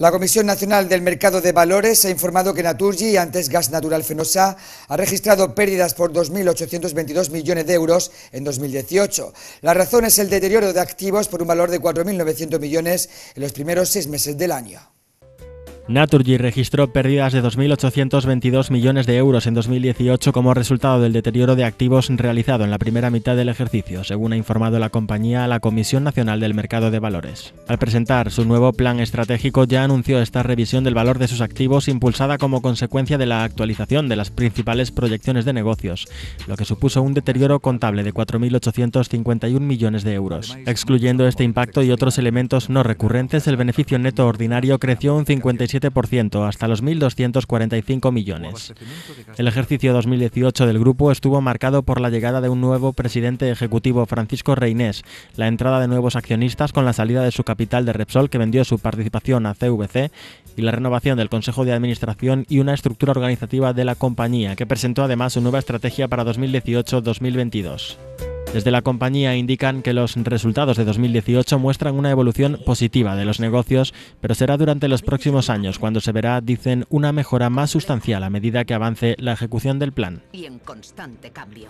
La Comisión Nacional del Mercado de Valores ha informado que Naturgy, antes Gas Natural Fenosa, ha registrado pérdidas por 2.822 millones de euros en 2018. La razón es el deterioro de activos por un valor de 4.900 millones en los primeros seis meses del año. Naturgy registró pérdidas de 2.822 millones de euros en 2018 como resultado del deterioro de activos realizado en la primera mitad del ejercicio, según ha informado la compañía a la Comisión Nacional del Mercado de Valores. Al presentar su nuevo plan estratégico ya anunció esta revisión del valor de sus activos impulsada como consecuencia de la actualización de las principales proyecciones de negocios, lo que supuso un deterioro contable de 4.851 millones de euros. Excluyendo este impacto y otros elementos no recurrentes, el beneficio neto ordinario creció un 57 hasta los 1.245 millones. El ejercicio 2018 del grupo estuvo marcado por la llegada de un nuevo presidente ejecutivo, Francisco Reinés, la entrada de nuevos accionistas con la salida de su capital de Repsol, que vendió su participación a CVC, y la renovación del Consejo de Administración y una estructura organizativa de la compañía, que presentó además su nueva estrategia para 2018-2022. Desde la compañía indican que los resultados de 2018 muestran una evolución positiva de los negocios, pero será durante los próximos años cuando se verá, dicen, una mejora más sustancial a medida que avance la ejecución del plan. Y en constante cambio.